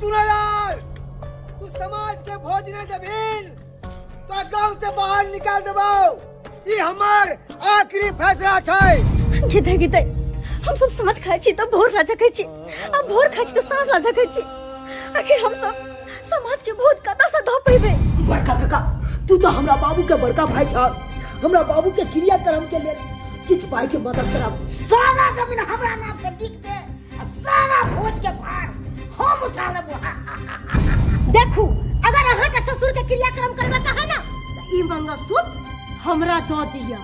चुनालाल तू समाज के भोज नहीं तो गाँव से बाहर निकाल देबो। ई हमार आखिरी फैसला छै। गीते गीते हम सब समझ खाए छी तो भोर राजा कहै छी। आ भोर खाए छी तो सांस राजा कहै छी। आखिर हम सब समाज के भोज कता से धो पेबे? बड़का काका तू तो हमरा बाबू के बड़का भाई छ हमरा बाबू के क्रियाक्रम के लिए किछ पाई के मदद करब। सारा ज़मीन हमरा नाम से लिख दे आ सारा भोज के भार। हम उठा लेब देखू, अगर अहाँ के ससुर के क्रियाक्रम करबे त है ना त ई मंगलसूत्र हमरा दो दिया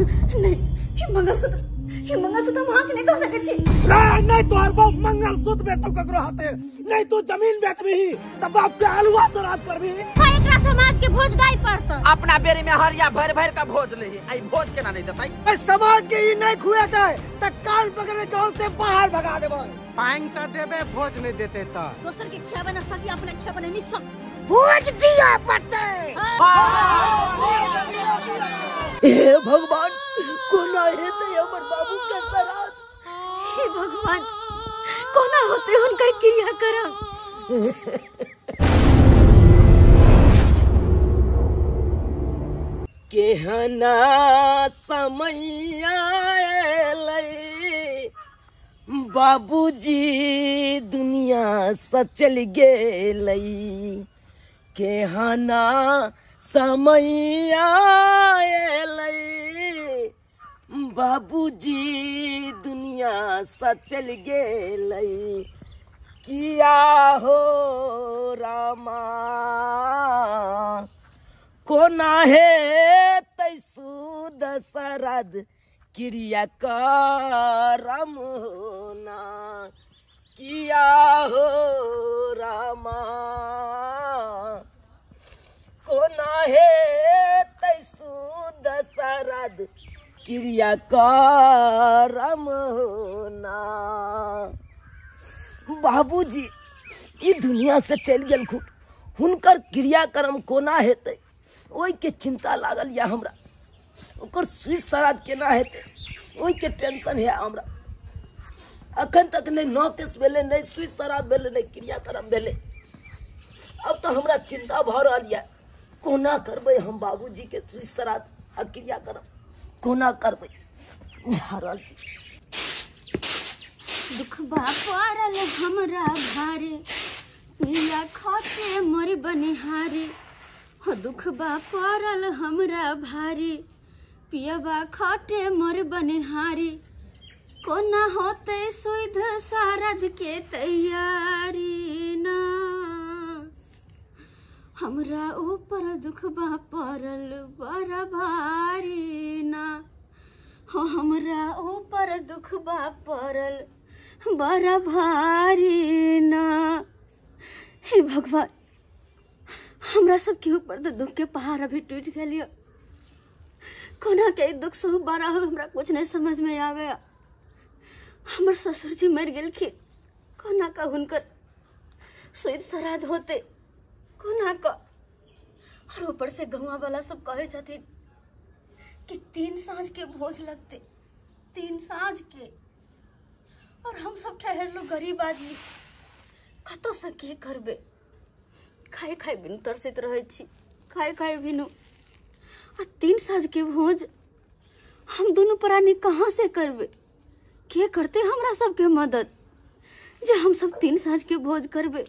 नहीं ई मंगलसूत्र ई मंगलसूत्र अहाँ नहीं दो सकै छी। नहीं नहीं तोहर बाप मंगलसूत्र बेचतो ककरो हाथे। नहीं तू ज़मीन बेचबी तब बाप के हलवा श्राद्ध करबी? हाँ एकरा समाज के भोज गाय पड़त। अपना बेरी में हरिया भर भर का भोज ले आई भोज केना नहीं देताई ए समाज के ई नहीं खुए खुएते त कान पकड़ गाँव से बाहर भगा देबो। पाइन तो देबे भोज नहीं देते तो। दोसर के इच्छा बना सकी अपना बने नहीं सब भोज दिया पड़ते। हे। भगवान कोना हेते हमर बाबू के श्राद्ध हे भगवान कोना होते हुनकर क्रियाक्रम केहना समय आएलै बाबूजी दुनिया से चल गेलै। केहना समय बाबूजी, दुनिया से चल गेलै किया हो रामा। कोना हे तैसु दशरथ क्रिया करम होना। किया हो रामा। कोना हे तैसु दशरथ? क्रिया करम होना बाबूजी, ई दुनिया से चल गेलखुन हुनकर क्रियाक्रम कोना हेतै? ओहि के चिंता लागल या हमरा? ओकर सुई श्राद्ध केना हेतै? ओहि के टेंशन है हमरा। अखन तक नहीं नौ केस भेलै नहीं सुई श्राद्ध भेलै नहीं क्रियाक्रम भेलै। अब तो हमरा चिंता भ रहा यऽ। कोना करबै हम बाबूजी के श्राद्ध आ क्रियाक्रम कोना करबै जा रहल छी दुख बा पड़ल हमरा भारे पिया खाते मर बनिहारे। हो दुख बा पड़ल हमरा भारी, पियबा खाटे मर बनिहारी। कोना होते सुध सारद के तैयारी? हमरा ऊपर दुख बा, पड़ल बड़ा भारी ना। हो, हमरा ऊपर दुख बा, पड़ल बड़ा भारी ना। हे भगवान, हमरा सबके ऊपर तो दुख के पहाड़ अभी टूट गलियो कोना के दुख सहु बड़ा हमरा कुछ नहीं समझ में आवे हमर ससुर जी मर गेलखिन, कोना का हुनकर सुध श्राद्ध होते। कोना का और ऊपर से गौवा वाला सब कहे छथिन कि तीन साँझ के भोज लगते, तीन साँझ के। और हम सब ठहरलो गरीब आदमी। कतौ से के करबे? खाए खाए बिनु तरसैत रहै छी, खाए खाए बिनु। आ तीन साँझ के भोज हम दोनों प्राणी कहाँ से करबे? के करते हमरा सबके मदद? जे हम सब तीन साँझ के भोज करबे?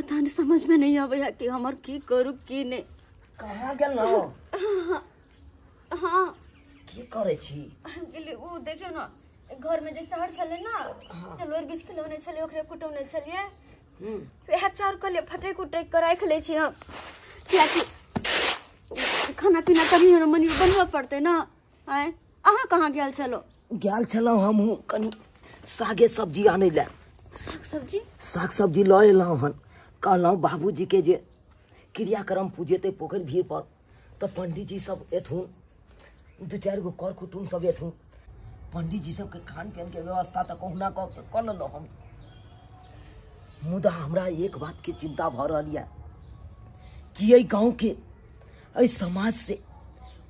पता नहीं समझ में नहीं आवे कि हमर की करू की नहीं। कहाँ गेलहुँ हाँ की करै छी? हम गेली उ देखियो ना घर में जे चाउर छले ना चलोर बीच खिलौने छले ओकरे कुटौने छलिए वएह चाउर के लिए फटे कुटे के राख ले छी हम। कियाकि खाना पीना कभी ना मनी बनबऽ पड़ते ना। आय अहाँ कहाँ गेल छलो? गेल छलहुँ हमहूँ कनि सागे सब्ज़ी आनै लए। साग सब्ज़ी? साग सब्ज़ी लऽ एलहुँ हन। कहलहुँ बाबूजीके जे क्रियाक्रम पूजेतै पोखर भीड़ पर तो पंडित जी सब एथुन दू चार गो कर कुटुम सब एथुन पंडीजी सबके खान पीनके व्यवस्था तऽ कहुना के लेलहुँ हम। मुदा हमरा एक बात के चिंता भऽ रहल यऽ कि एहि गाँवके एहि समाज से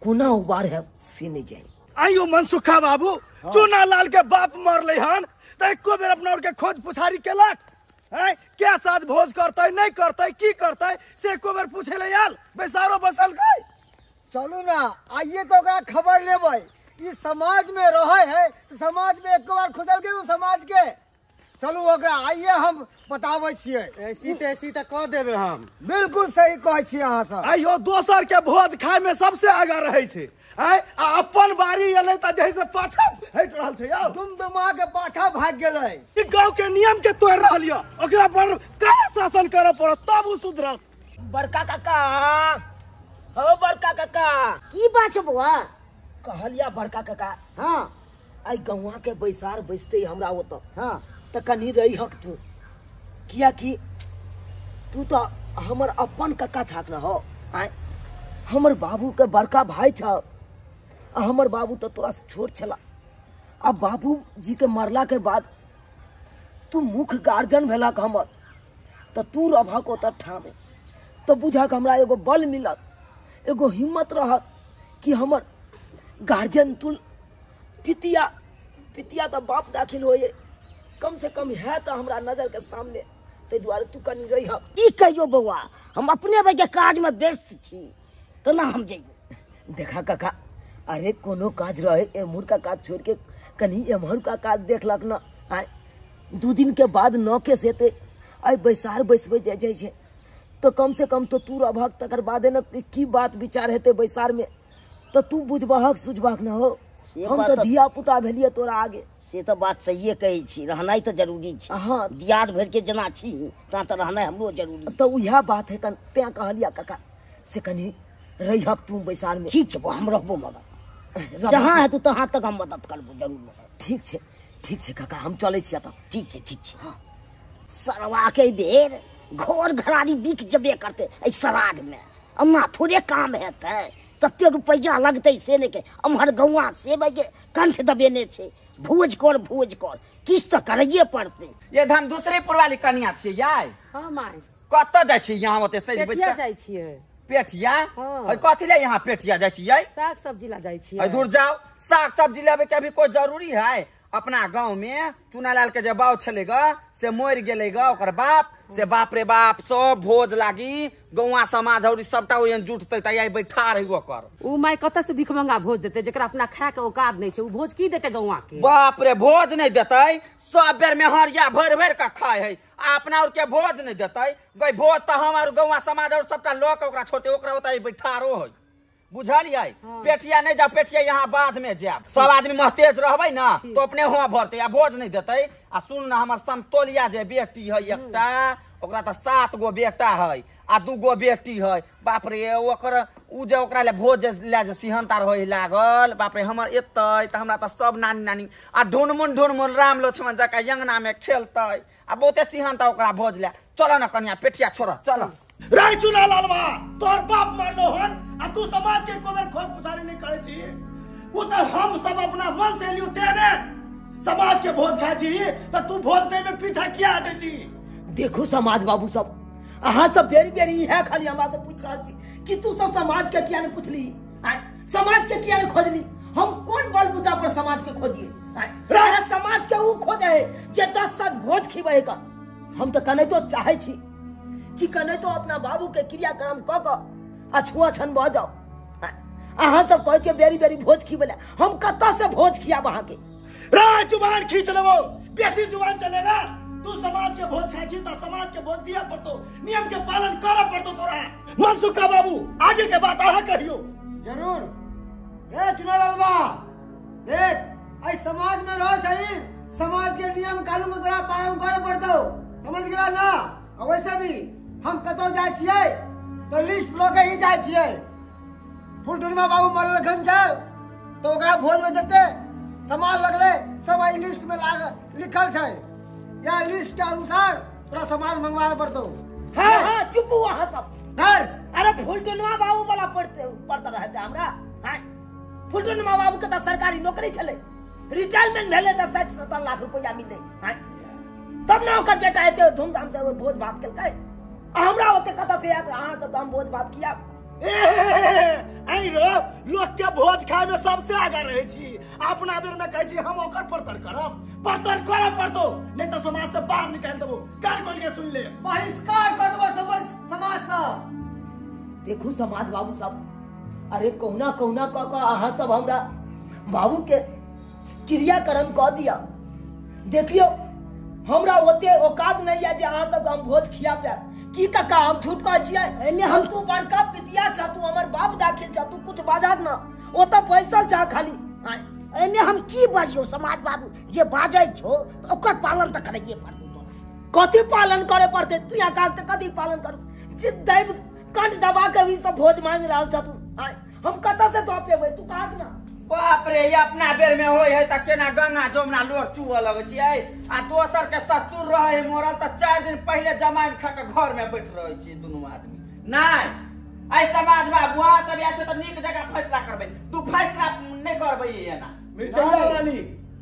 कोना उबार है से नहीं जानी। आइयो मनसुखा बाबू हाँ। चूना लाल के बाप मरले हन तो एको बेर अपना और के खोज पुछारी केलक। हैं? क्या साथ भोज करते, नहीं करते, की करते? से एको बार पूछे ले आल बैसारो बसल गए चलू ना, आइए तो खबर लेबै। समाज में रहे है तो समाज में एक बार खुदल उ समाज के। चलू ओकरा आइए हम बताबै छियै। ऐसी तैसी तो कह देबे हम। बिल्कुल सही कहै छी अहाँ सब। आइयो दोसर के भोज खाए में सबसे आगा रहे छै। हैं आ अपन बारी एले त जैसे पाछा हट रहल छै यौ। दुमदुमा के पाछा भाग गेलै। ई गाँव के नियम के तोड़ रहल यो। ओकरा पर कड़ा शासन करे पड़त? तब उ सुधरत। बड़का काका हो बड़का काका। की बात छै बउआ कहलिया बड़का काका हाँ। आई गौवा के बैसार बैसते हमरा ओत हाँ। त रही हक तू। किया कि तू तो हमर अपन कक्का छाक रहो हमर बाबू के बड़का भाई छ हमर बाबू तो तोरा से छोट छला। अब बाबू जी के मरला के बाद तू मुख्य गार्जियन भेलक हमर तो तू रहक ओतऽ ठामे। तो बुझक हमरा एगो बल मिलत, एगो हिम्मत रहत कि हमर गार्जियन तुल पितिया पितिया तो बाप दाखिल होए कम से कम है तो हमरा नज़र के सामने। ते दुआरे तू कनी रही ई कहियो बउआ हम अपने के काज में व्यस्त छी केना हम जइबो देखा काका अरे कोनो काज रहे एम्हर का काज छोड़ के कनी एम्हर का काज देखलक न। आ दू दिन के बाद नौ के सेते आई बैसार बैसबे जाइ जाइ छै। तो कम से कम तो तू रहक तकर बादे न की बात विचार हेते बैसार में? तो तू बुझबहक सुझबहक न हो। हम तो धिया पुता भेलिए तोरा आगे। से तो बात सहिए कहै छी तो ज़रूरी छै। हाँ दियाद भर के जना छी ता तो रहना हमरो ज़रूरी। तो उह बात है कन तें कहलिया काका से कनी रहिहक तू बैसार में। ठीक छै बउआ हम रहबो रहबो। जहाँ हेतु तहाँ तक हम मदद करबो ज़रूर मगर। ठीक छै ठीक छै काका हम चलै तऽ ठीक छै ठीक छै। सरवा के बेर घर घरारी बिक जबे करते एहि श्राद्ध में। अम्मा थोड़े काम हेतै कते रुपैया लगतै से नहि के अमहर गौवा से के कंठ दबेने छै। भोज कर भोज कर। किछु तऽ करैए पड़तै? ये धाम दूसरे पुरवाली कनिया छियै याय हाँ माय। कतऽ जाइ छियै यहाँ ओते सज बैठ पेटिया के जाइ छियै पेठिया? हाँ। है कथी ले यहाँ पेठिया जाइ छियै साग सब्ज़ी ला जाइ है छियै दूर जाओ साग सब्ज़ी लेबे के अभी कोई ज़रूरी है? अपना गाँव में चुनालाल के जे बाव छले ग से मर गेले ग ओकर बाप। से बाप रे बाप सब भोज लागी गौवा समाज और सबटा ओहन जुटते त बैठा रही ओकर उ माय कतऽ से भिखमंगा भोज देतै जेकरा अपना खाए के औकात नहीं छै उ भोज की देतै गौवा के? बाप रे भोज नहीं देते। सब बेर में हरिया भर भर के खाए है। अपना और के भोज नहीं देते। गई भोज तो हम और गौवा समाज और सबटा लोग ओकरा छोटे ओकरा होता बैठारो है। बुझलियै? पेटिया नहीं जाओ पेटिया यहाँ बाद में जाब सब आदमी महतेज रहबै ना तो अपने हुआ भरते आ भोज नहीं देते। आ सुन ना हमर समतोलिया जे बेटी है एकटा सात गो बेटा है आ दू गो बेटी है बाप रे ओकर ओकरा ले भोज ले जे सिहनता रहे लागल। बाप रे, हमर एतै हमरा सब नानी नानी, आ ढुनमुन ढुनमुन राम लक्ष्मण जका यंगना में खेलतै, आ बहुते सिहनता ओकरा भोज ले चल न कनिया, पेटिया छोड़ चल चुना लालवा तोर बाप हन, आ तू समाज के खोज पुछारी नहीं करे छी? हम सब अपना मन से लियो समाज के भोज खाए छी त तू भोज दे में पीछा किया हटे छी? देखो समाज बाबू सब। अहाँ सब बेरी बेरी इहे खाली हमरा से पूछ रहल छी कि तू सब समाज के किया ने पूछली? आय, समाज के किया ने खोजली? हम कोन बलबूता पर समाज के खोजिए? समाज के ऊ खोजे है जे दस सद भोज खिबे का हम तो कने तो चाहे छी कि कने तो अपना बाबू के क्रियाक्रम क क आ छुआ छन भ जाओ अहाँ सब कहै छियै बेरी बेरी भोज खिबे हम कतऽ से भोज खियाब अहाँ के रे ज़ुबान खींच लेबो, बेसी ज़ुबान चलेगा। तू समाज के भोज खाए छी त समाज के भोज दिया पड़तो। नियम के पालन करे पड़तो तोरा। मनसुखा बाबू, आगे के बात अहाँ कहियो। ज़रूर। ए चुनालालबा देख आई समाज में रह छही, समाज के नियम कानून के तोरा पालन करे पड़तो। समझ गेला ना? आ वैसे भी हम कतौ जाइ छियै तो लिस्ट लो के ही जाइ छियै। फुलटुनमा बाबू मरल खन चल तो ओकरा भोज में जते सामान लगले, सब आई लिस्ट में लाग, लिखल छै। या लिस्ट के अनुसार तोरा सामान मंगवाए पड़तो हाँ। हाँ चुप वहाँ सब। धर अरे फुलटुनवा बाबू वाला पढ़ते पढ़ते रहते हमरा। हाँ। फुलटुनवा बाबू के तो सरकारी नौकरी छले। रिटायरमेंट भेले तो साठ सत्तर लाख रुपया मिले। हाँ। तब ना ओकर बेटा एते धूमधाम से भोज भात केलकै। आ हमरा ओते कतऽ से आयत? अहाँ सब हम भोज भात किया के भोज खाए में सबसे आगे रहे छी। अपना बेर में कहै छी हम ओकर परतर करब। परतर करब पड़तो नहीं तो समाज से बाहर निकाल देबो। कान खोल के सुन ले। बहिष्कार कर देबो समाज समाज से देखू समाज बाबू सब अरे कहुना कहुना क क अहाँ सब हमरा बाबू के क्रियाक्रम कह दिया देखियो हमरा ओते औकात नहीं है जे अहाँ सब हम भोज खिया पाए की काका हम झूठ कहै छियै? एने हम तू बड़का पितिया छ तू हमर बाप दाखिल छ तू कुछ बाजक ना। ओ त पैसा छ खाली। एमे हम की बजियो समाज बाबू? जे बाजै छो ओकर पालन तऽ करैये पड़तौ कथी पालन करे पड़ते? तू यहाँ कागते कथी पालन करू? जे दैव कंठ दबा के भी सब भोज मांग रहल तू। हम कतऽ से तो पेबै? तू काग ना। बाप रे ये अपना बेर में होय है त केना गंगा जमुना लोर चुअ लगे छियै? आ दोसर के ससुर रहे है मोरल त चार दिन पहले जमाइन खा के घर में बैठ रहे छी दुनू आदमी। नहीं! आई समाज बाबू अहाँ सब या छै त नीक जगह फैसला करबै। तू फैसला नहीं करबै एना। मिर्चा वाली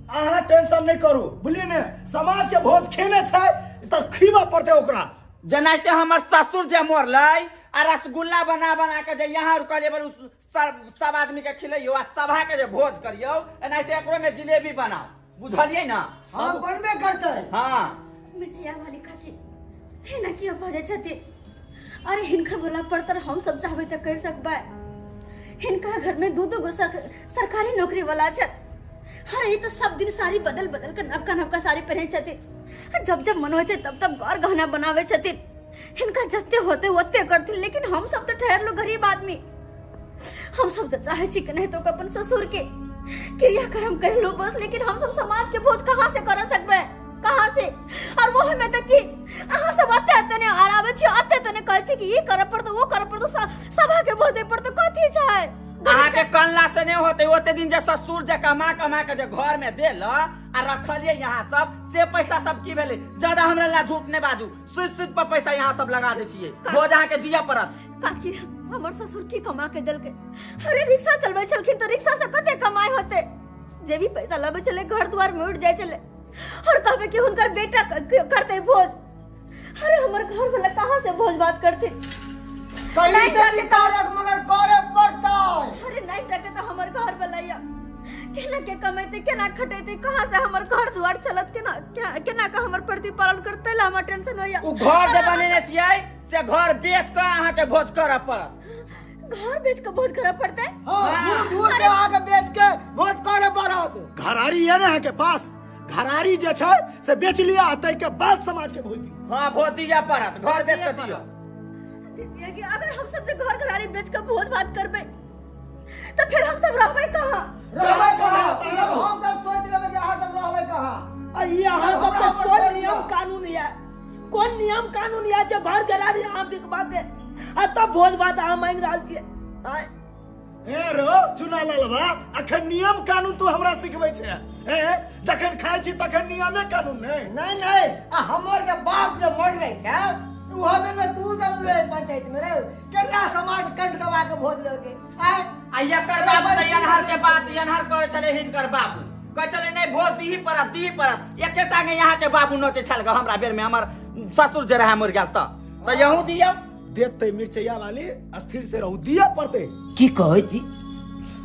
अहाँ टेंशन नहीं करू बुझलिए ने? समाज के भोज खेले छै तऽ खीबा पड़ते ओकरा। जनाते हमर ससुर जे मरलै आ रसगुल्ला बना बना के जे यहाँ कहलिए बरू सब सब आदमी के खिलैयो आ सभा के जे भोज करियो एनाहिते एकरो में जिलेबी बनाओ बुझलियै ना? हम बनबे करते। हाँ। मिर्चिया वाली खातिर। हे ना किया भजे छथिन। अरे हिनकर भला पड़तर हम सब चाहबे त कर सकबै। हिनका घर में दू दू गो सरकारी नौकरी वाला छन अरे ई तो सब दिन साड़ी बदल बदल के नवका नवका साड़ी पहने छथिन। जब जब मन छै तब तब गौर गहना बनावे छथिन। हिनका जते होते ओते करथिन लेकिन हम सब तो ठहर लो गरीब आदमी। हम सब तो चाहे छी कि नहीं तो अपन ससुर के। क्रियाक्रम कर लो बस लेकिन हम सब समाज के भोज कहाँ से कर सकबे? कहाँ से? और वो हमें तक कि अहाँ सब अते अते ने आरावे छी अते अते ने कहै छी कि ई करब पड़तो वो करब पड़तो स- सभा के भोज दे पड़तो कथी छै? अहाँ के कनला से नहीं होते ओते दिन जे ससुर जे कमा कमा के जे घर में देल आ रखलिए यहाँ सबसे पैसा सब की भेलै? ज़्यादा हमरा ला झूठ नहीं बाजू सुध सुध पर पैसा यहाँ सब लगा दे छियै। भोज अहाँ के दिया पड़त। काकी हमर ससुर की कमा के देलकै। अरे रिक्शा चलबै छलखिन तऽ रिक्शा से कते कमाई होते? जे भी पैसा लबै छलै घर द्वार में उठ जाय छलै। और कहबै कि हुनकर बेटा क- क- भोज। अरे हमर घर वाला कहाँ से भोज बात करते? कहीं से निकालक मगर करे पड़ता? अरे नहीं टके तो हमर घर वाला या केना के कमेते केना खटेते कहाँ से हमर घर द्वार चलत? केना केना का हमर प्रतिपालन करते? ला हमर टेंशन होया उ घर जे बनेने छियै से घर बेच के अहाँ के भोज करऽ पड़त। घर बेच के भोज करऽ पड़तै? हाँ दूर दूर के आगे बेच के भोज करे पड़त। घरारी है ना के पास? घरारी जे छै से बेच लिया तै के बाद समाज के भोज दियौ हाँ भोज दिया पड़त घर बेच के दियो कि अगर हम सब जे घर घरारी बेच के भोज भात करबै तो फिर हम सब रहबै कहाँ? रहबै कहाँ? हम सब सोच लेबै कि अहाँ सब रहबै कहाँ। आ ई अहाँ सब कोन छोड़ नियम कानून ये कोन नियम कानून ये जो घर गरारी अहाँ बिकबा के आ तब भोज भात अहाँ मांग रहल छियै। आय। हे रो चुना ललवा अखन नियम कानून तू हमरा सिखबै छै। हे जखन खाइ छी तखन नियमे कानून नहि नहीं नहीं आ हमर के बाप जे मरले छै उ हमें में तू सब रहे पंचायत में रे। केना समाज कंठ दबा के भोज लेलके? आय। आ एकर बाबू तऽ एनहर के बात एनहर करे छले हिनकर बाबू कहे छले नहीं भोज दीही पड़त दीही पड़त। एके तागे यहाँ के बाबू नोचे छल ग हमरा बेर में हमर ससुर जे रहे मर गेल त। तो यहूं दियो देते मिर्चैया वाली स्थिर से रहू दिया पड़ते। की कहै छी?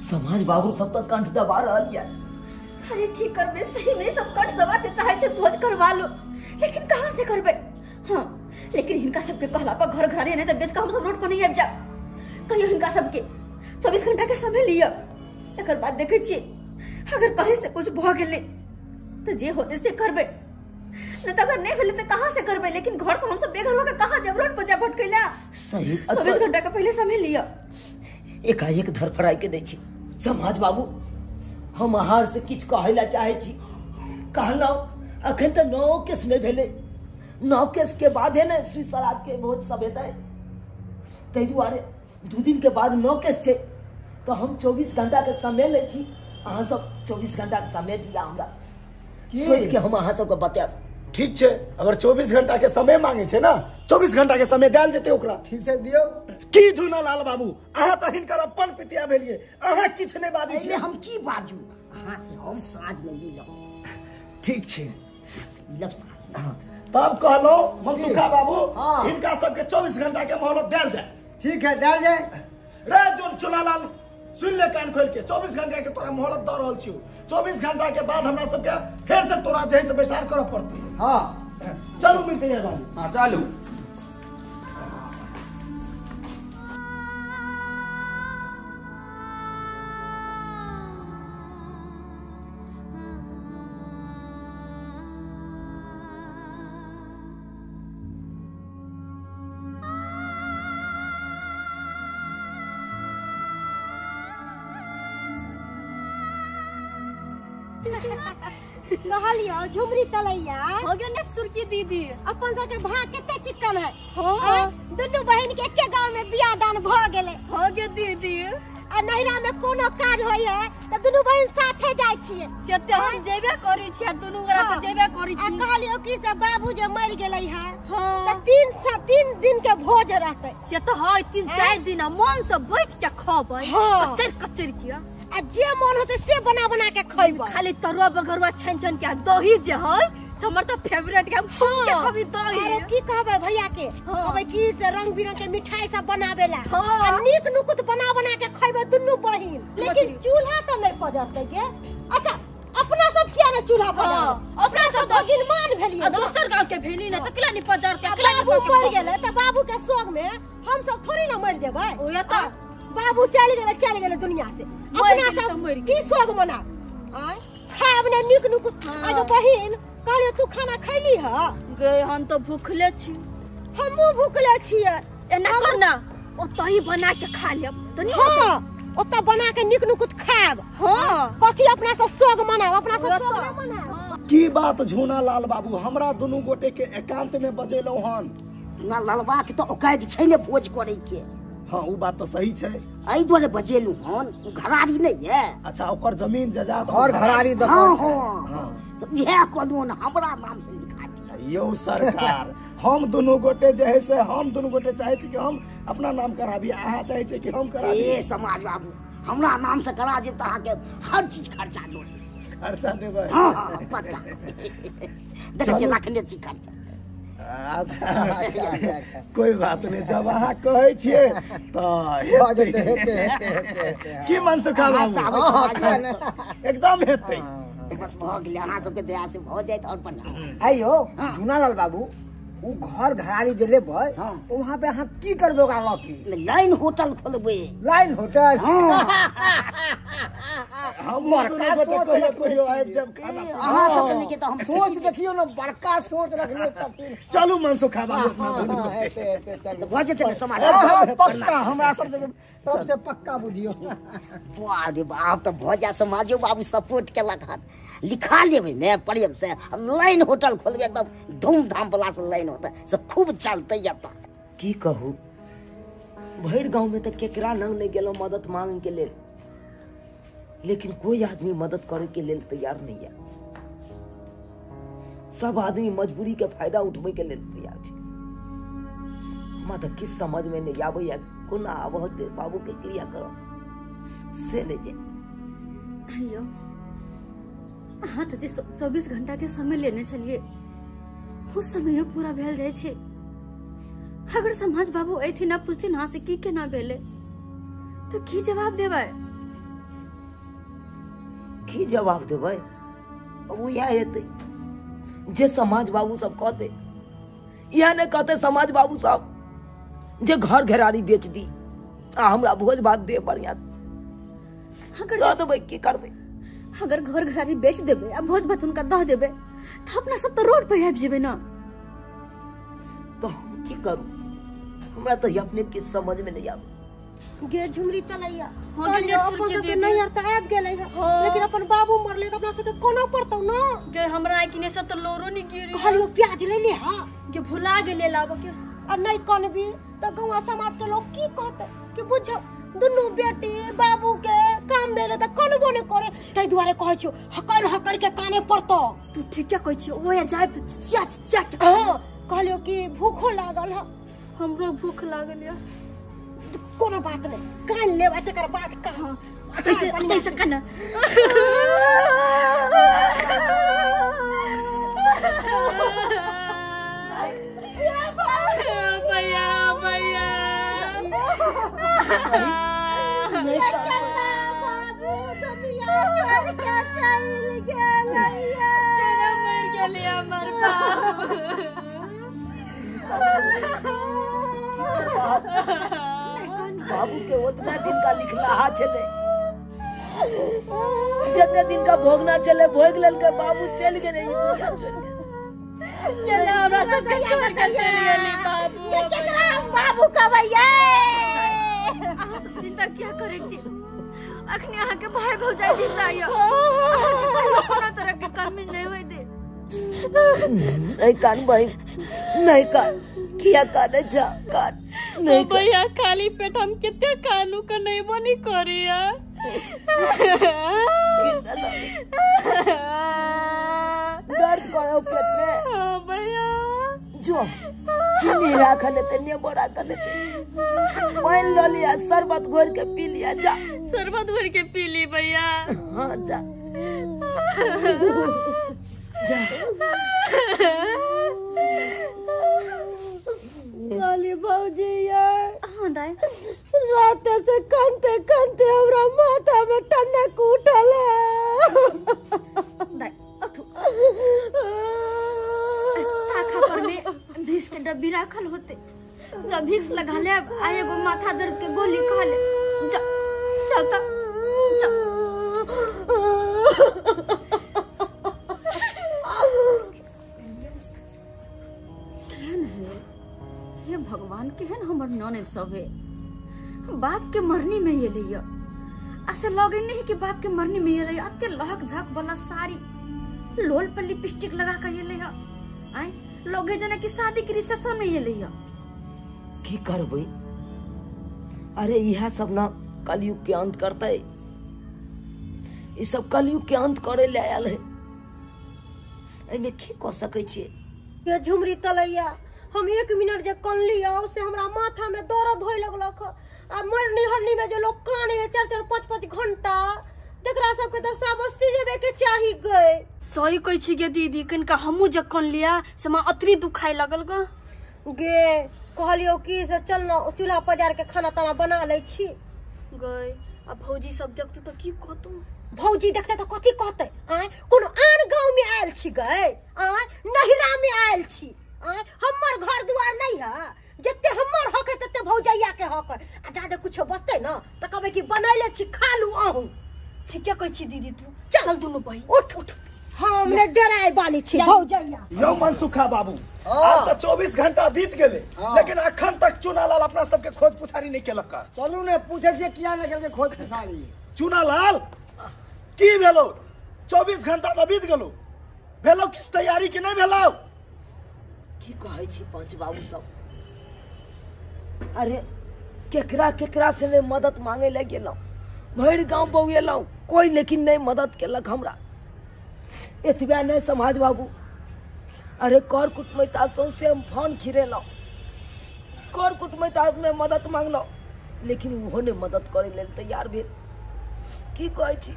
समाज बाबू सब तो कंठ दबा रहल ये अरे की करबे? सही में सब कट दबा के चाहे छे भोज करवा लो। लेकिन कहाँ से करबे? हाँ लेकिन हिनका सबके कहला पर घर घरे नहीं तो बेच के हम सब रोड पर नहीं आबि जा कहियो हिनका सबके। चौबीस घंटा के समय लिया एकर बाद देखे छियै। अगर कहीं से कुछ भ गेले तो जे होते से करबे। नहीं तो अगर नहीं भेले तो कहाँ से करबे? लेकिन घर से हम सब बेघर होकर कहाँ जब रोड पर जा भटकैला सही चौबीस घंटा का पहले समय लिया। एकाएक धरफराई के दै छी समाज बाबू हम अहाँ से किछु कहै ला चाहै छी। कहलहुँ अखन तऽ नौ केस नहि भेलै। नौ केस के बादे ने श्री श्राद्ध के भोज सब हेतै ताहि दुआरे दू दिन के बाद नौ केस छै। तऽ हम चौबीस घंटा के समय लै छी। अहाँ सब चौबीस घंटा के समय दिया हमरा। सोच के हम अहाँ सबके बतायब ठीक छै? अगर 24 घंटा के समय मांगे छै ना 24 घंटा के समय देल जेतै ओकरा। ठीक से दियो। की झूना लाल बाबू? अहाँ तऽ हिनकर अपन पितिया भेलियै। अहाँ किछु नहि बाजै छियै। हम की बाजू? अहाँ से हम साँझ में मिलब। ठीक छै। मिलब साँझ तब कहलहुँ मनसुखा बाबू। हिनका सबके 24 घंटा के मोहलत देल जाय। ठीक है डाल जाए रे जोन चुनालाल सुन ले कान खोल के 24 घंटा के तोरा मोहलत दऽ रहल छियो। 24 घंटा के बाद हमारा सबके फिर से तोरा जैसे बैसार करऽ पड़तै। हाँ। चलू मिर्चैया बाबू हाँ चालू। कहलियो झुमरी तलैया हो गया नेट सुर्खी दीदी। अपन सबके भाग केते चिक्कन है? हाँ। हैं? दुनू बहिन के एके गाँव में बियाह दान भ गेलै। हो गया दीदी। आ नैरा में कोनो काज होय है त दुनू बहिन साथे जाइ छियै। जते हम जेबे करै छियै दुनू गोरा से जेबे करै आ छियै कहलियो कि से बाबू जे मर गेलै है हाँ। त तीन सा तीन दिन के भोज रहतै। से तो है तीन चार दिन मन से बैठ के खबै हाँ। कचर कचर के आ जे मन होतै से बना बना के खैबै। खाली तरुआ बगरुआ छन छन के दही जे है हमर तो फेवरेट के हम खूब के खबी दही। आरो की कहबै भैया के? हाँ। की से रंग बिरंग के मिठाई सब बनावे ला हाँ। नीक नुकुत बना बना के खैबै दुनू बहिन। लेकिन चूल्हा त नहीं पजरतै के अच्छा अपना सब किया ने चूल्हा पर हाँ। अपना सब भगिनमान भेलियै आ ना। दोसर गाँव के भेली ना त किला नि पजार के आ नि बाबू मर गेलै त बाबू के सोग में हम सब थोड़ी ना मर जेबै। ओ या त बाबू चल गेलै चल गेलै दुनिया से। अपना सब की सोग मनाब आय खाब ने नीक नुकुत हाँ। आ बहिन कहलियो तू खाना खैली ह? गए हम तो भूखले छी। हमहू भूखले छियै। एना कर ना। ओतही बना के खा लेब तनी हाँ ओतऽ बना के नीक नुकुत खाब हाँ। कथी अपना सब सोग मनाब अपना सब सोग त- ना मनाब की बात झूना लाल बाबू? हमरा दुनू गोटे के एकांत में बजेलौ हन। ना ललबा के तो औकात छै ने भोज करे के हाँ उ बात तो सही छै। एहि दुआरे बजेलू हन घरारी नहीं है अच्छा ओकर ज़मीन जायदाद और घरारी दो हाँ हाँ। सब इएह कहलू हमरा नाम से लिखा दिया यौ सरकार हम दुनू गोटे जे से हम दुनू गोटे चाहे छी कि हम अपना नाम कराबी। अहाँ चाहे छी कि हम कराबी? ए समाज बाबू हमरा नाम से करा देब तऽ अहाँके हर चीज़ खर्चा दो खर्चा देबै। हाँ हाँ पक्का देखै छियै रखने छी खर्चा अच्छा अच्छा अच्छा अच्छा कोई बात नहीं जब अहाँ कहे हेतै। की मन सुखा अहाँ से बाबू आबै समाज किया बाबू। नहि? एकदम हेतै। बस भऽ गेलै अहाँ सबके दया से भऽ जाइत और बढ़िआँ। आइयो झूनालाल बाबू। उ घर घराली जे लेबै हाँ। तो वहाँ पे अहाँ की करबै ओकरा लऽ के? लाइन होटल खोलबै। Line hotel? खाना ए, अहाँ सबके नहि के तऽ हम सोच देखियो ना बड़का सोच रखने छथिन। चलू मन सुखा बाबू अपना हाँ, हाँ, भऽ जेतै ने समाज। हाँ, हाँ, पक्का हमरा सब तरफ़ से पक्का बुझियो। वाह रे बाप तऽ भऽ जाय समाजो बाबू सपोर्ट केलक हन। लिखा लेबै ने प्रेम से। लाइन होटल खोलबै एकदम धूमधाम वाला से लाइन होतै। से खूब चलतै एतऽ। की कहू? भरि गाँव में तऽ केकरा लग नहीं गेलहुँ मदद मांगे के लेल। लेकिन कोई आदमी मदद करे के लेल तैयार नहीं है सब आदमी मजबूरी के फ़ायदा उठबै के लेल तैयार छै। हमरा किछु समझ में नहीं आबैया कोना आब होते बाबू के क्रिया करब से नहीं छै अयो। अहाँ तऽ जे चौबीस घंटा के समय लेने छलिए उस समयो पूरा भेल जाइ छै। अगर समाज बाबू ऐथिन आ पूछथिन अहाँ से की केना भेलै तो की जवाब देबै की जवाब देबै अब इएह हेतै जे समाज बाबू सब कहते इएह नहि कहते समाज बाबू सब जे घर घेरारी बेच दी। आ हमरा भोज भात दे बढ़िया। अगर दऽ देबै की करबै? अगर घर घरारी बेच देबै आ भोज भात हुनका दह देबै तऽ अपना सब तऽ रोड पर आबि जेबै ना। तो हम की करू? हमरा तऽ अपने किछु समझ में नहीं आबै। गे झुमरी तलैया हाँ, अपन सबके दीदी। नैहर तऽ आबि गेलै हाँ। लेकिन अपन बाबू मरलै तऽ अपना सबके कोना पड़तौ ना? गे हमरा आँखिने से तऽ लोरो नहीं गिरी। कहलियो प्याज ले ले हा। गे भुला गेले लाबऽ के आ नहीं कनबी। तऽ गाँव समाज के लोग की कहतै कि बुझ दुनू बेटी बाबू के काम भेलै तऽ कनबो नहि करे? ताहि दुआरे कहै छियौ हकर हकर के काने पड़तौ। तू ठीके कहै छियै ओए जाए तऽ चिचिया चिचिया के। हाँ कहलियो कि भूखो लागल है। हमरो भूख लागल या कोनो बात नहीं कान लेबै तकर बाद कहाँ। कैसे कैसे कना भैया बाबू के चल उतना दिन का लिखलाहा चले जते दिन का भोगना चले भोग लेल के बाबू चल गए ई दुनिया छोड़ के केना हमरा सब के छोड़ के चल बाबू ये केकरा हम बाबू कहबै अहाँ सब चिंता क्या करै छी अखनी अहाँ के भाई भौजाई ज़िंदा य कहियो कोनो तरह के कमी नहीं होय दे। नहीं कान भाई नहीं कान किया कान जा कान नहीं भैया खाली पेट हम केते कानू के नहीं बनी करिया दर्द करो पेट में। भैया। जो चीनी राख लेते नींबू राख लेते पानी लो लिया शरबत घोर के पी लिया जा। शरबत भर के पी ली भैया। हाँ जा। काली भौजी यार। हाँ दाई रात से कांते कांते हमरा माथा में टनक उठल दाई उठो। पर में भीस के डब्बी रखल होते। जब भिक्स लगा ले आ एगो माथा दर्द के गोली खा ले। जा, चल त। हे? भगवान, केहन हमर ननद सब है। बाप के मरनी में ये। लिया ऐसे लगे नहीं कि बाप के मरनी में ये। लिया अत्ते लहक झक वाला साड़ी। लोल पर लिपस्टिक लगा कर ये। लिया आए लगे जना कि शादी के रिसेप्शन में ये लिया की करबै? अरे यह सब ना कलयुग के अंत करते। ई सब कलयुग के अंत करे ले आयल है। एमे की कह सकै छियै? ये झुमरी तलैया हम एक मिनट जे कनली से हमरा माथा में दर्द होय लगलक। आ मरनी हरनी में जो लोग काने है चार चार पाँच पाँच घंटा तेकरा सबके तो साबस्ती जेबे के चाही गए सही कहै छी गे दीदी कनिका हमहूँ जखन लिया से हमरा अतरी दुखाय लगल ग। गे कहलियो की से चल न चूल्हा पजार के खाना ताना बना ले छी। गए अब भौजी सब देखतू तो की कहतू? भौजी देखते तो कथी कहते? आय कोनो आन गाँव में आयल छी गए आय नहिरा में आयल छी। आय हमर घर दुआर नहीं है। जते हमर हक है तते भौजैया के हक है। आ जादे कुछो बचते न त कहबे कि बनैले छी खा लू अहूं। ठीके कहै छी दीदी तू? चल। दुनू बहिन उठ उठ। हमने डराए वाली छी। भौजैया यौ मनसुखा बाबू आज तो चौबीस घंटा बीत गेले लेकिन अखन तक चुनालाल अपना सबके खोज पुछारी नहीं केलक का? चलू ने पूछे छियै किया न केलकै खोज खसारी चुनालाल की भेलो? चौबीस घंटा तो बीत गेलो। भेलो किस तैयारी की नहीं भेलो? की कहै छी पंच बाबू सब? अरे केकरा केकरा से ले मदद मांगे ले गेलहुँ भरि गाँव बौएलहुँ कोई लेकिन नहीं मदद कलक हमरा। एतबे नहीं समाज बाबू। अरे कर कुटमैता सौंसे हम फ़ोन खिरेलहुँ कर कुटमैता में मदद मांगलहुँ लेकिन ओहो ने मदद करे लेल तैयार भी की कहै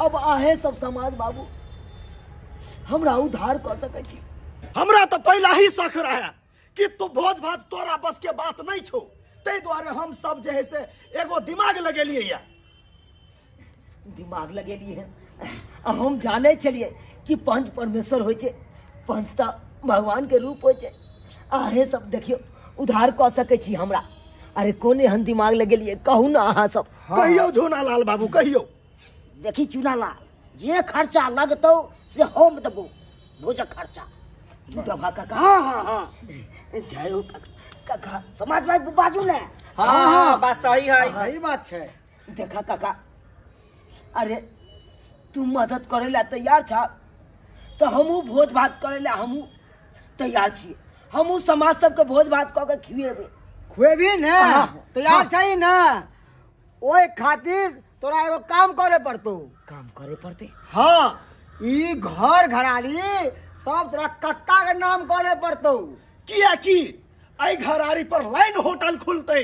अब आहे सब समाज बाबू। हमरा उधार कऽ सकै हमरा तो पहला ही शक रहा कि तू भोज भात तोरा बस के बात नहीं छो। ते द्वारे हम सब जे है से एगो दिमाग लगेलिए या दिमाग लगेलिए हैं। हम जाने छलिए कि पंच परमेश्वर हो छै पंच तऽ भगवान के रूप हो अहे सब देखियो उधार कऽ सकै छी हमरा। अरे कोन एहन दिमाग लगेलिए कहू ना अहाँ सब। कहियो झूनालाल बाबू कहियो। देखी चूना लाल जे खर्चा लगतौ से हम देबो। भोजक खर्चा। तू दबा काका। हाँ हाँ हाँ। जय हो काका। समाज भाई बाजू ने हाँ। हाँ बात सही है। सही बात छै। देखा काका अरे तू मदद करे ला तैयार छ। तो हमहू भोज भात करे ला हमहू तैयार छियै हमहू समाज सबके भोज भात कऽ के खिएबै। खुएबी ने? हाँ, तैयार हाँ। छै ने? ओहि खातिर तोरा एगो काम करे पड़तौ। काम करे पड़ते? हाँ ई घर घराली सब तोरा कक्का के नाम करे पड़तौ। किया की आई घरारी पर लाइन होटल खुलते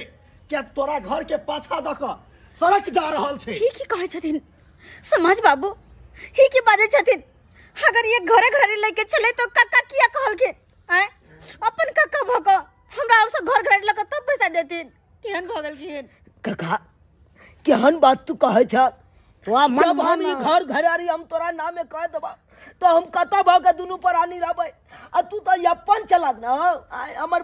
क्या तोरा घर के पाछा कऽ सड़क जा रहल छै। ही की कहै छथिन। समाज बाबू ही की बाजै छथिन। अगर ये घरे घरे लेके चले तो कक्का किया कहलखिन आय अपन कक्का भक हमरा हमसे घर घरे लके तब पैसा देथिन केहन भ गेलखिन काका केहन बात तू कहे छ तो मन जब हम ई घर घरारी हम तोरा नामे कह देबा तो हम कतऽ भ के दुनू प्राणी रहबै। आ तू तो अपन चलक न हमर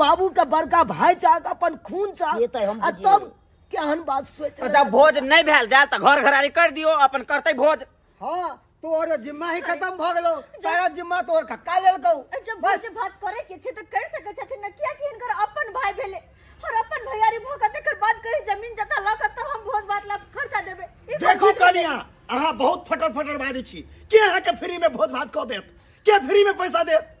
बाबू के बड़का भाई चाहक अपन खून चाह ये तो हम आ तब केहन बात सोच तो जब भोज नहीं भेल जाए तो घर घरारी कर दियो अपन करते भोज। हाँ तोर जिम्मा ही खत्म भ गेलो। सारा जिम्मा तोर कक्का लेलकौ जब भोज भात करे के छै त कर सकै छथिन न किया कि हिनकर अपन भाई भेले। और अपन भैयारी भऽ कऽ तकर बाद कहीं ज़मीन जता लऽ कऽ तब हम भोज भात ला खर्चा देबै। देखू बात? कनिया अहाँ बहुत फटर फटर बाजै छी। के अहाँके फ्री में भोज भात कऽ देत? के फ्री में पैसा देत?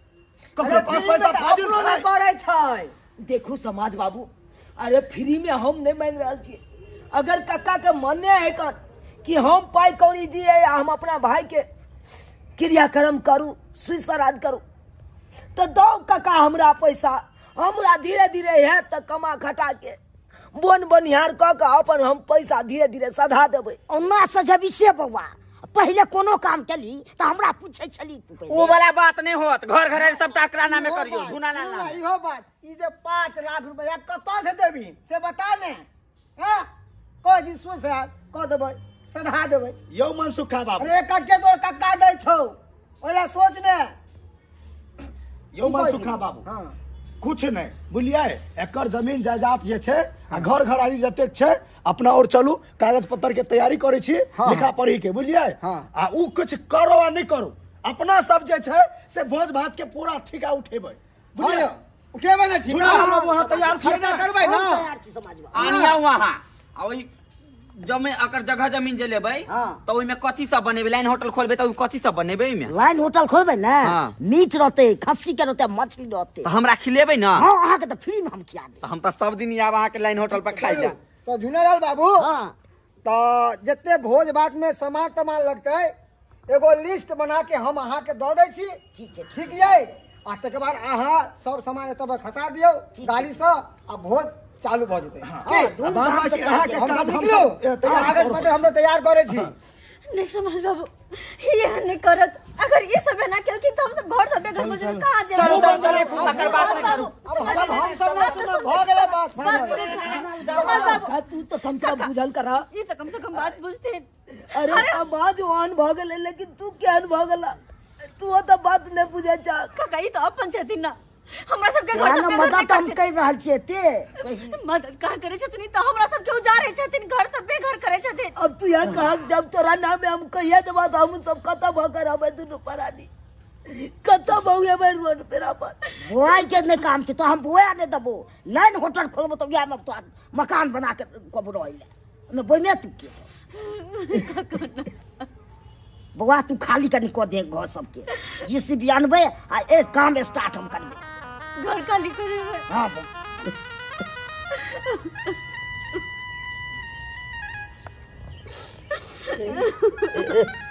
ककरो पास पैसा फाजिल अपनो छै? न करे छै। देखू समाज बाबू अरे फ्री में हम नहीं मांग रहा छी अगर कक्का के मने है कन कि हम पाई कौड़ी दिए हम अपना भाई के क्रियाक्रम करूँ सुई श्राद्ध करू तो दो कक्का हमरा पैसा। हमरा धीरे धीरे है तो कमा खटा के बोन बनिहार कऽ के अपन हम पैसा धीरे धीरे सधा देबै। ओना से इसे बौआ। पहले कोनो काम केली तो हमरा पूछे छली तू वो वाला बात नहीं होत। घर घरारी सब टाकरा नामे करियो झूना ना नामे। इहो बात। ई जे पाँच लाख रुपया कतऽ से देबी से बता ने। हाँ? कह जी सोच रहा कह देबै सधा देबै। यौ मनसुखा बाबू। अरे कट्टे तोर कक्का दै छौ। ओला सोच ने। यौ मनसुखा बाबू हाँ। कुछ नहीं बुझलिए एकर ज़मीन जायदाद जे छै आ घर घरारी जतेक छै अपना और चलू कागज़ पत्तर के तैयारी करे छी हाँ। लिखा पढ़ी के बुझलिए हाँ। आ उ कुछ करो आ नहीं करो अपना सब जे छै से भोज भात के पूरा ठिका उठेबै हाँ बुझलिए यौ, उठेबै ने ठीक। हम वहाँ तैयार छियै खर्चा ना करबै ना। तैयार छी समाजवा आनिया वहाँ। आ अकर जगह ज़मीन जे लेबै हाँ। तो ओहिमे कथी सब बनेबै? लाइन होटल खोलबै तो कथी सब बनेबै ओहिमे? लाइन होटल खोलबे ना हाँ। मीट रहते खस्सी के रहते मछली रहते। हमरा खिलेबै ना? हाँ तो फ्री में हम खिया दे तो हम तो सब दिन आब अहाँके लाइन होटल पर खाइ जा तो झूनालाल बाबू हाँ। तो जते भोज भात में सामान तमान लगतै एगो लिस्ट बना के हम अहाँ के दे दै ठीक है ठीक है आ तकर बाद अहाँ सब सामान एत खसा दियो गाड़ी से आ भोज चालू भऽ जेतै। की? आ बाद बाकी अहाँके हम तैयार करे। छी। नहीं समझ बाबू ये नहीं करत। अगर ये सब ना केलखिन तो हम सब घर से बेघर जाएँगे कहाँ जाएँगे? चलू, चलू, चलू, तकर बात नहीं करू। अब हम सब ना सुनब भऽ गेलै बात। समझ बाबू तू तो कम से कम बुझल करा। ये तो कम से कम बात बुझते अरे आवाज़ ओहन भऽ गेलै लेकिन तू केहन भऽ गेला तू तो बात नहीं बुझे चाह काका ये तो अपन छथिन ना। हमरा सबके घर ना मदद हम नहीं कर रहल छियै ते मदद कहाँ करे छथिन तो हमरा सबके उजारे छथिन घर से बेघर करे छथिन। अब तू यहाँ कहा जब तोरा नाम हम कहिए देबा तो हम सब खत्म होकर हमें दोनों परानी खत्म हो गया मैं रोड मेरा पर बुआई के नहीं काम छै तो हम बुआ नहीं देबो। लाइन होटल खोलबो तो या में तो मकान बना के कब रहिले मैं बोइमे तू के। बउआ तू खाली कनी कऽ दे घर सबके। जिस भी अनबै आ ए काम स्टार्ट हम करबै। घर खाली करे हाँ बउआ।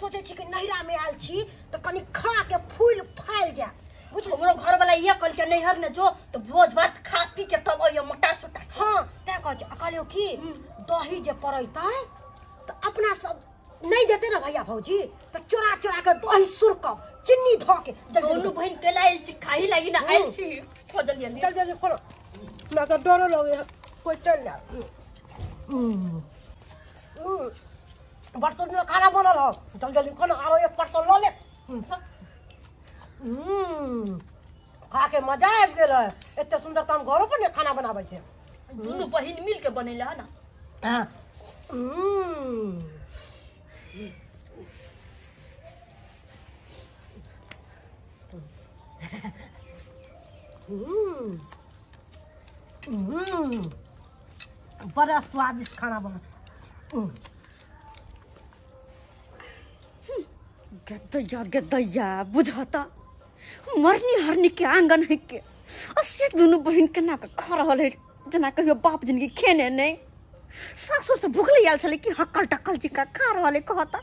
सोचे छी कि नैहरा में आयल छी त कनी खा के फूल फ़ाइल जा बुझलो हमरो घर वाला इहे कल के नैहर ने जो तो भोज भात खा पी के तब आइयो मोटा सोटा। हाँ तैं कह कहलियो कि दही जे पड़ैते त अपना सब नहीं देते ना भैया भौजी त चोरा चोरा के दही सुरकब चिन्नी धो के दोनों। बहन के लाइल छी खाई लागी ना आइल छी। खोजल जल्दी चल जल्दी खोलो। हमरा तो डरो लगे। कोई चल जा हम्म, बर्तन में खाना बनल हो जल्दी जल्दी खाना आरो एक बर्तन लो ले हम्म, खा के मज़ा आबि गेल है एते सुंदर तो हम घरों पर ने खाना बनाबै छै दुनू बहिन मिल के बनेला है ना हाँ। हम्म, हम्म, हम्म, बड़ा स्वादिष्ट खाना बना हम्म, गदैया गदैया बुझता। मरनी हरनी के आँगन है के। और से दुनू बहिन केना के खा रहल है जना कहियो बाप जिनगी खेने नहीं सासुर से भूखले आयल छले कि हक्कल टक्कल चिका खा रहल है कहता।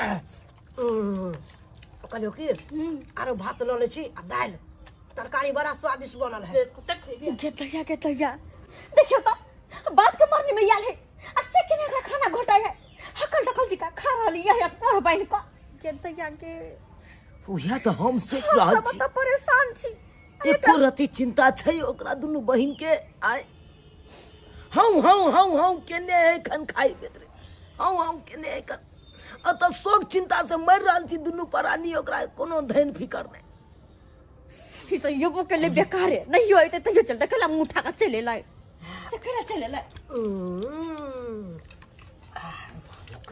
हम्म, कहलियो की आरो भात लऽ लै छी आ दालि। तरकारी बड़ा स्वादिष्ट बनल है। गदैया गदैया देखियो तो बाप के मरनी में आयल है आ से केना खाना घोटाय है? हक्कल टक्कल चिका खा रहल है यह कोर बहिन के। उहे तो हम सोच रहल छी सब छी तो परेशान छी। एको रति चिंता छै ओकरा दुनू बहिन के? आय हम हम हम हम केने है खन खाई देत रे। हम हम केने है खन अत शोक चिंता से मर रहल छी दुनू प्राणी ओकरा कोनो धैन फिकर नहीं ई तो युवक के लिए बेकार है नहीं होते तो ये चलते कला मुँह उठा कर चले लाए से कला चले लाए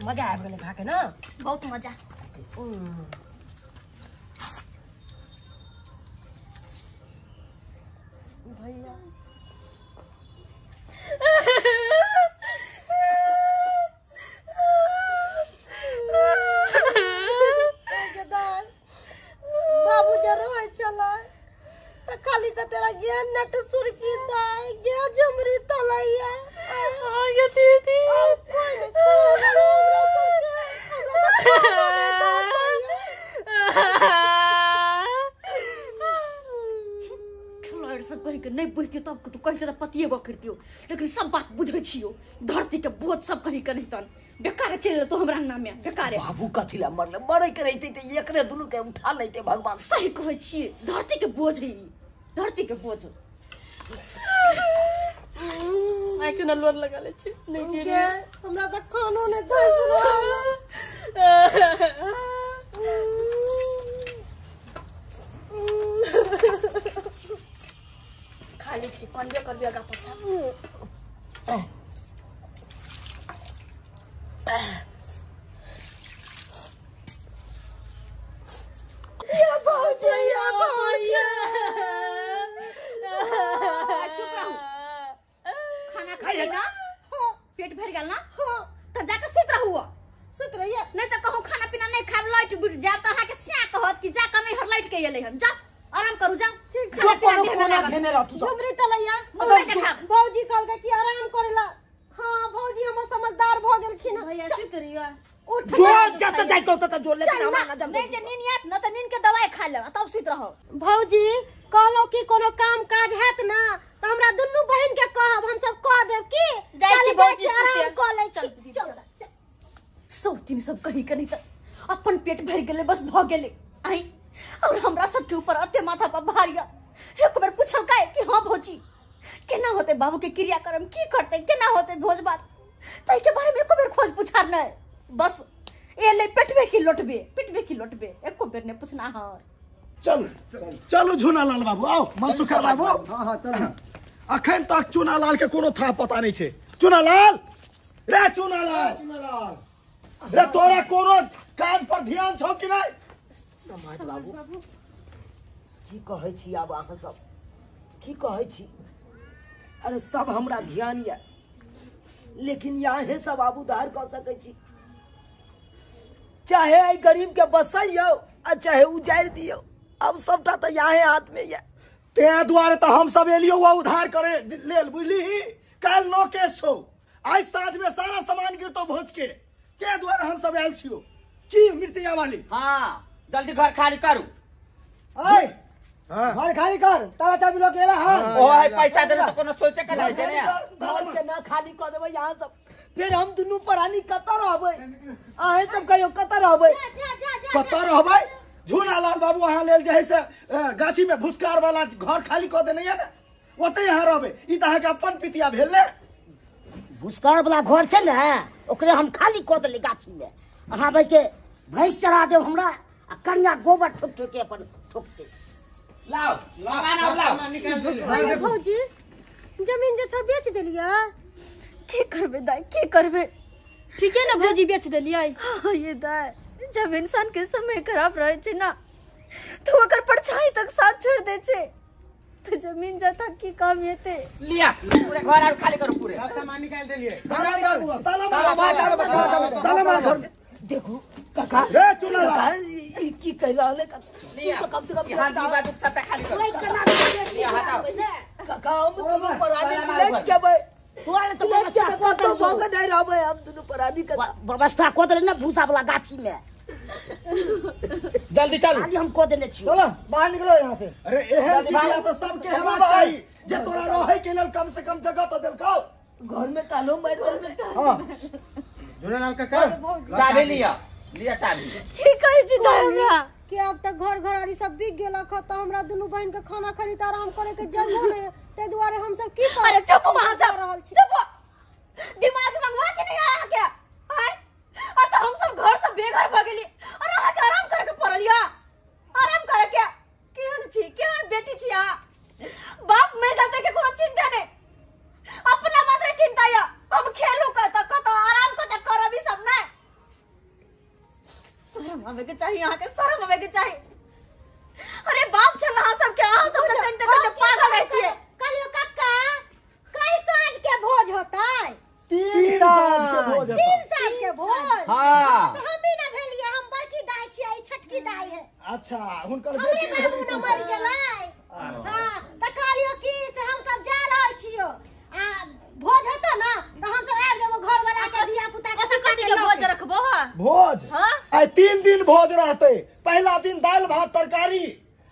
मज़ा आबि गेलै खा के ना बहुत मज़ा। भैया। बाबू जरो चला। खाली का तेरा ज्ञान नट सुरकी दाई गे जमरी तलैया। आगे दीदी। कोई नहीं बुझती तब तो कहीं तो पतिए बकर दियो लेकिन सब बात बुझे छियो। धरती के बोझ सब कहीं के नहीं तन बेकार चले तो हमरा नाम में बेकार। है बाबू कथी ला मरले? मरे के रहिते त एकरे दुनू के उठा लेते भगवान। सही कहे छिए धरती के बोझ है धरती धरतीको बोझो। आके न लोन लगा ले छी नाइजीरिया हमरा त खानो ने धस खाली छी कन्वे करबी अगा पछा। या बहुत या बहुत या चुप रहो। खाना खा ना पेट भर गेल ना। तो जाके सुत रहू। सुत रहिए नहीं तो कहूँ खाना पीना नहीं खा लाइट बुझ जाब तो अहाँ के स्या कहत कि जाकर नहीं हर लाइट के एले हन जा आराम करू जाओ। ठीक जो कोनो कोना घेने रह तू सब झुमरी तलैया हमरा के खाब। भौजी कहलकै कि आराम करेला हाँ भौजी हमर समझदार भ गेलखिन। हँ। भैया से करियो उठ जो। जत जाइतो तत जो लेकिन हमरा ना नहीं जे नींद यात न तो नींद के दवाई खा ले तब सुत रहो। भौजी कहलो कि कोनो काम काज हैत ना तो हमरा दुनू बहिन के कहब हम सब कह देब की? जाइ छी आराम। कऽ लै छी। चल। सौ तीन सब कहीं के नहीं तो अपन पेट भर गेले बस भ गेले। आई और हमरा सबके ऊपर अते माथा पर भारिया एक बार पूछल काहे कि हाँ भौजी केना होते बाबू के क्रियाक्रम की करते केना होते भोज भात? तई के बारे में एको बेर खोज पुछार नहीं। बस ए ले पेटबे की लोटबे पिटबे की लोटबे एको बेर ने पूछना हर चलू चलू झूना लाल बाबू आओ मनसुखा बाबू। हाँ हाँ चल। अखन तक चूना लाल के कोनो था पता नहीं छे। चूना लाल? रे चूना लाल। चुनालाल रे तोरा कोनो काज पर ध्यान छौ कि नहीं? समाज बाबू। की कहै छी आब अहाँ सब? की कहै छी? अरे सब हमरा ध्यान ये लेकिन यहाँ सब आब उधार कऽ सकै छी। चाहे एहि गरीब के बसैयो आ चाहे उजारि दियौ। अब सबटा तऽ यहाँ हाथ में ये ते दुआरे तो हम सब एलियो हुआ उधार करे लेल बुझली? काल नो केस छौ। आज साँझ में सारा सामान गिरतो भोज के। ते दुआरे हम सब आयल छियो? की मिर्चिया वाली? हाँ जल्दी घर खाली करू। ऐ घर खाली कर ताला चाबी लोग गेला हाँ। ओ है पैसा देने तो कोनो सोचे के नहीं देने घर के ना खाली कऽ देबै यहाँ सब। फिर हम दुनू प्राणी कतऽ रहबै? अहें सब कहियो कतऽ रहबै? कतऽ रहबै? झूना लाल बाबू अहाँ लेल जे है से गाछी में भुसकार वाला घर खाली कऽ देने ये ने ओते यहाँ रहबै। ई तऽ अहाँके अपन पितिया भेल ने। भूसकार वाला घर छै ने ओकरे हम खाली कऽ देली गाछी में अहाँ भाई के भैंस चरा देब हमरा आ कनिया गोबर ठोक ठोक के अपन ठोकते। लाओ अब लाओ अरे भौजी ज़मीन जथा बेच देलिया की करबे दाई की करबे? ठीके ना भौजी बेच देलियै। हाँ, ये दाई जब इंसान के समय खराब रहे छै ना तो ओकर परछाई तक साथ छोड़ दे छै तो ज़मीन जाता की काम हेते लिया। पूरे घर और खाली करो पूरे। सामान निकाल दिलिए। ताला मार। ताला मार ताला मार देखो काका रे चूल्हा ला। की कह रहा है? लिया। तो कम से कम यहाँ दीवार पे सबटा खाली करो। कोई कना दे लिया हटाओ। काका हम के तू आले तो लेट के व्यवस्था तो कऽ भाग। नहीं रहबे हम दोनों पराधी का व्यवस्था कऽ देली ना भूसा वाला गाछी में। जल्दी चलो। खाली हम कऽ देने छियै। चलो बाहर निकलो यहाँ से। अरे एहन बिटिया तो सबके हेबाक चाही जे तोरा रहै के लेल कम से कम जगह तो देलकौ। घर में तालो मार दे हाँ। झूलेलाल काका चाबी लिया। लिया चाबी। की कहे छी दाई हमरा? कि अब तक घर घरारी सब बिक गेलक ह, त हमरा दुनू बहन के खाना खरीद आराम करे के जगह है। ताहि दुआरे हम सब की कर? अरे चुप वहाँ से चुप दिमाग मंगवा के नहीं आया क्या हाय आ तो हम सब घर से बेघर भ गेली। और अहाँ के आराम करे के पड़ल या? आराम करे के? केहन छी? केहन बेटी छी अहाँ? बाप में जाते के कोनो चिंता नहीं। अपना मात्र चिंता या हम खेलू का त कत आराम का त करबी सब ना शर्म आवे के चाहिए यहाँ के शर्म आवे के चाहिए अरे बाप चल अहाँ सब के अहाँ सब के कनते कनते पागल रहती है कहलियो कक्का कई साँझ के भोज होतै? तीन साल के भोज है तीन साँझ के भोज? हाँ। तो हम ही ना भेलिए हम बड़की दाई छियै ई छोटकी दाई है। अच्छा हुनकर हमरे बेटी बाबू भेली न मरि साल। गेलै। हाँ तऽ कहलियो कि से हम सब जा रहल छियो। आ भोज हेतौ ना तऽ हम सब आबि जेबो घर बना के धिया पुता के कथी कथी के भोज रखबो ह? भोज? हाँ? आइ तीन दिन भोज रहते। पहला दिन दाल भात तरकारी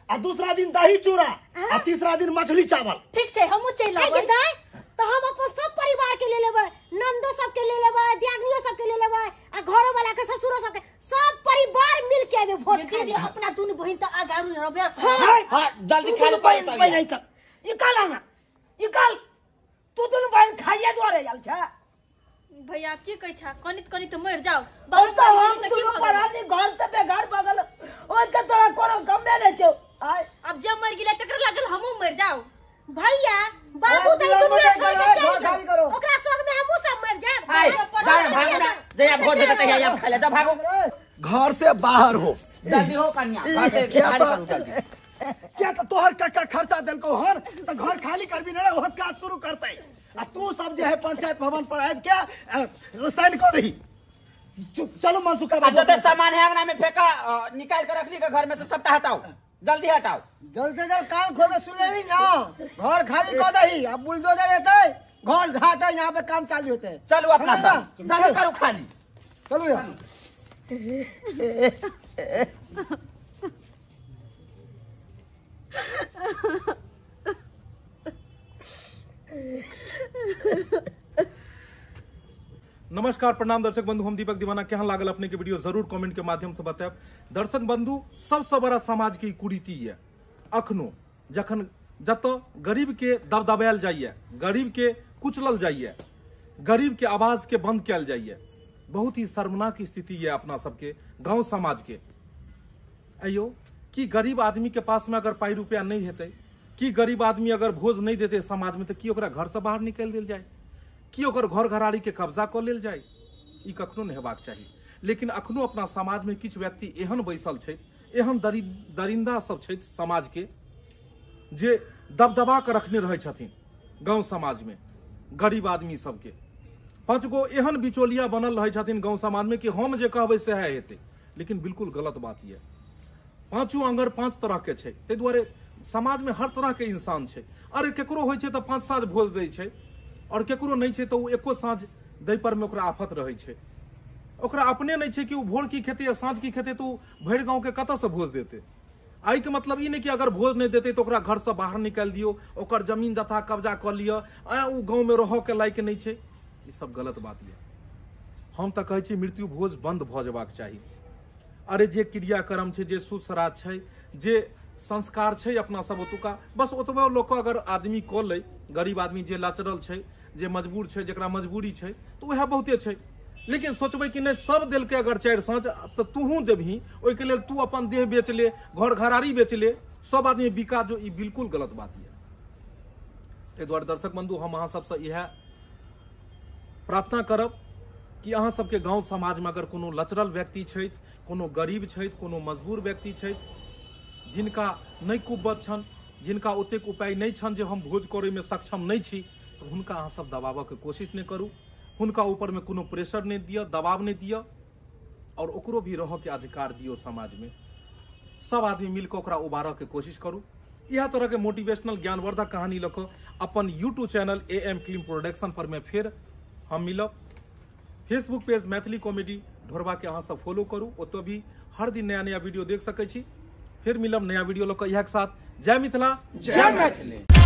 आ दूसरा दिन दही चूड़ा आ तीसरा दिन मछली चावल। ठीक छै हमहूँ चलि है कि अबै दाई तो हम अपन सब परिवार के ले लेबै नंदो सब के ले लेबै दियादनियो सब के ले लेबै आ घरो वाला के ससुरो सब के सब परिवार मिल के एबे भोज खाए दीदी अपना दुनू बहिन त आगारू रहबे हाँ जल्दी खा लो कोई तो पहले कर निकाल आना निकाल तू दोनों बहन खाइए द्वारे आयल छे भैया की कहै छा कनित कनित मरि जाओ और तो हम मरि गेली तऽ की दोनों भऽ गेलै? पराधी घर से बेघर बगल ओए के तोरा कोनो कमे नहीं छे आय अब जब मरि गेलै तकरा लागल हमहूँ मरि जाओ भैया बाबू ए, तो दिया दुनिया मत छोड़ के करो, चल घर खाली गेल करो। ओकरा संग में हमहू सब मर जाब आए जा भागो ना जया भोज देते हैं यहाँ खा ले जा भागो घर से बाहर हो जल्दी हो कन्या घर से खाली करो जल्दी क्या तो तोहर कक्का खर्चा देलको हन तो घर खाली करबी ना ओहन काज शुरू करते आ तू सब जे है पंचायत भवन पर आबि के अ, साइन कर दही चुप चलो मनसुखा आ जते सामान है अंगना में निकाल कर रख ली घर में से सबका हटाओ। जल्दी हटाओ। जल्द से जल्द कान खोल के सुन ले ना। घर खाली कर दही अब बुलडोजर एते घर घाट है यहाँ पे काम चालू होते। है चलो अपना चलो करो खाली। चलो। नमस्कार, प्रणाम दर्शक बंधु, हम दीपक दीवाना केहन लागल अपने के वीडियो ज़रूर कमेंट के माध्यम से बतायब दर्शक बंधु, सबसे बड़ा समाज के कुरीति है अखनो, जखन जत गरीब के दबदबायल जाइए, गरीब के कुचलल जाइए, गरीब के आवाज़ के बंद कयल जाइए, बहुत ही शर्मनाक स्थिति है अपना सबके, गाँव समाज के। अयो, कि गरीब आदमी के पास में अगर पाई रुपया नहीं हेतै, कि गरीब आदमी अगर भोज नहीं देते समाज में तो की घर से बाहर निकाल देल जाए? कि घर घराड़ी के कब्जा कऽ लेल जाय ई कखनो नहि हेबाक चाही। लेकिन अखनो अपना समाज में किछु व्यक्ति एहन बैसल छथि, एहन दरि, दरिंदा सब समाज के जे दबदबा के रखने रहै छथिन गाँव समाज में गरीब आदमी सबके। पाँच गो एहन बिचौलिया बनल रहै छथिन गाँव समाज में कि हम जे कहबै सएह हेतै। लेकिन बिल्कुल गलत बात यऽ। पाँचों पाँच तरह के छै। ताहि दुआरे समाज में हर तरह के इंसान छै। अरे, केकरो होइ छै तऽ पाँच साँझ भोज दै छै। और केकरो नहीं छै तऽ ओ एको साँझ दै पर में ओकरा आफत रहै ओकरा अपने नहीं छै कि भोर की खेते या साँझ की खेते तो भरि गाँव के कतऽ से भोज देते? आई के मतलब नहीं कि अगर भोज नहीं देते तो ओकरा घर से बाहर निकाल दियो, ओकर ज़मीन जथा कब्जा कर लियो आ में रह के लायक नहीं छै। ई सब गलत बात ये हम तऽ कहै मृत्यु भोज बंद भऽ जेबाक चाही। अरे जे क्रियाक्रम छै, जे सुसराज छै, जे संस्कार छै अपना सब ओतुका, बस ओतबे लोक अगर आदमी कऽ लै, गरीब आदमी जे लाचरल छै जे मजबूर छै, जकरा मजबूरी छै तऽ उएह बहुते छै। लेकिन सोचबै कि नहि, सब देलकै अगर चारि साँझ, तऽ तूहूँ देबही। ओहिके लेल तू अपन देह बेच ले, घर घरारी बेच ले। सब आदमी बिका जो, ई बिल्कुल गलत बात यऽ। ताहि दुआरे दर्शक बंधु, हम अहाँ सबसँ इएह प्रार्थना करब कि अहाँ सबके गाँव समाजमे अगर कोनो लचरल व्यक्ति छथि, कोनो गरीब छथि, कोनो मजबूर व्यक्ति छथि, जिनका नहि कुब्बत छनि, जिनका ओतेक उपाय नहि छनि जे हम भोज सक्षम नहि छी तऽ हुनका सब दबाबऽके कोशिश नहि करू। हुनका ऊपरमे कोनो प्रेशर नहि दिअ, दबाव नहि दिअ, और ओकरो भी रहऽके अधिकार दियौ समाजमे। सब आदमी मिलकर ओकरा उबारऽके कोशिश करू। इएह तरहके मोटिवेशनल ज्ञानवर्धक कहानी लऽ अपन YouTube channel A M film production पर में फेर हम मिलब। Facebook page Maithili comedy Dhorba के अहाँ सब फॉलो करू। ओतऽ भी हर दिन नया नया वीडियो देख सकै छी। फिर मिलब नया वीडियो लऽ कऽ। के साथ जय मिथिला। जय मैथिली।